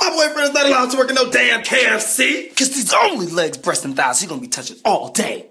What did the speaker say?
My boyfriend is not allowed to work in no damn KFC. Cause these only legs, breasts, and thighs he gonna be touching all day.